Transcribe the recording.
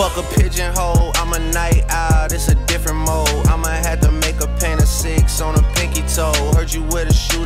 Fuck a pigeonhole, I'm a night out, it's a different mode. I'ma have to make a paint of six on a pinky toe. Heard you with a shoe